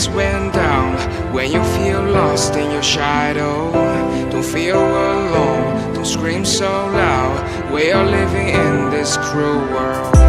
lights went down. When you feel lost in your shadow, don't feel alone, don't scream so loud. We are living in this cruel world,